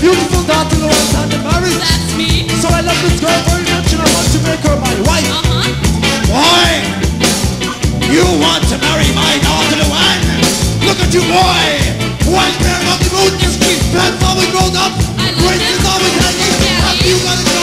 beautiful daughter Louise and Paris. That's me. So I love this girl very much and I want to make her my wife. Uh-huh. Boy, you want to marry my daughter Louise? Look at you, boy. White man on the moon, just keep pants always rolled up. Braces always hanging. Have you got a girl?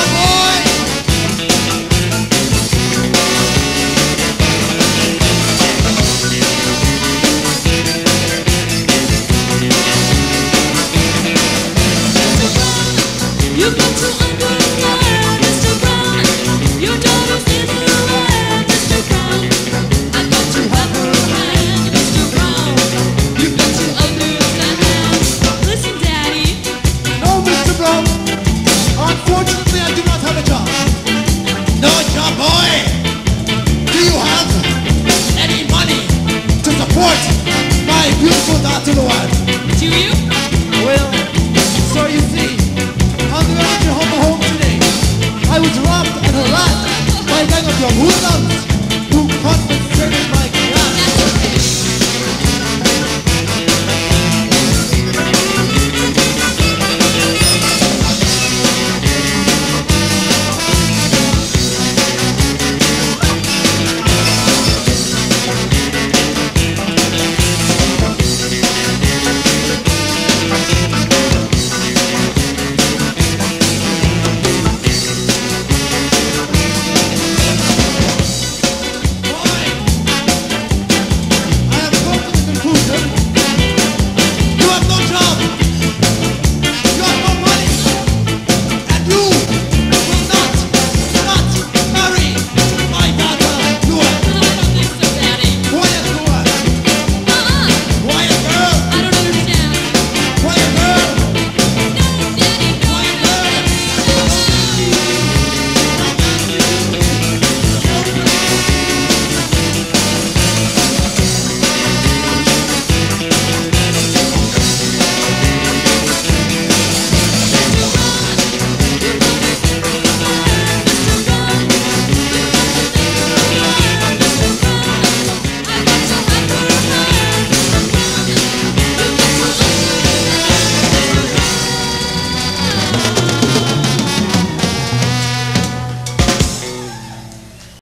Come on.